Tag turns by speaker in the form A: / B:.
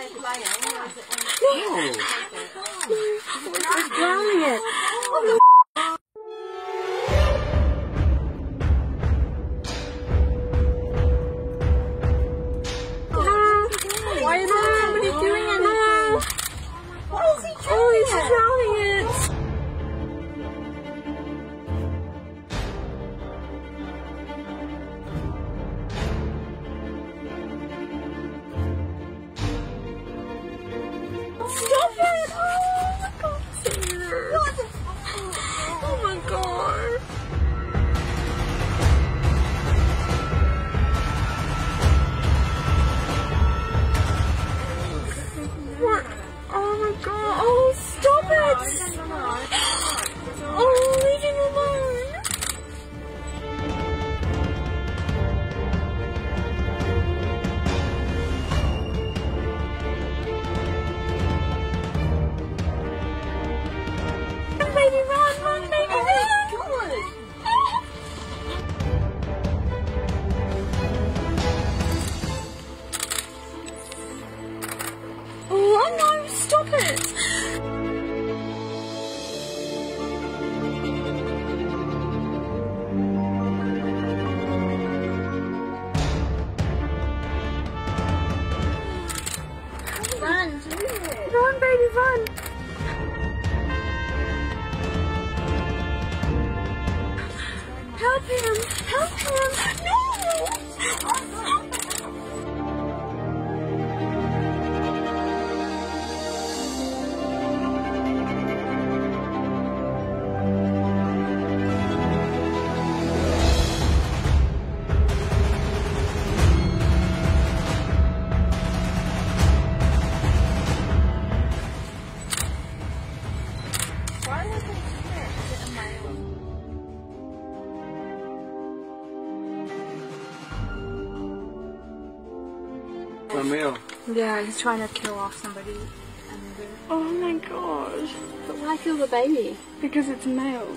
A: It's drowning it. Why is somebody doing it? Why is he drowning oh, he's What? Oh my god. Oh, stop it! Oh, leave him alone. Stop it!
B: Run,
A: baby, run! Help him! Help him! No!
C: A male.
A: Yeah, he's trying to kill off somebody.
D: Oh my gosh.
A: But why kill the baby?
D: Because it's male.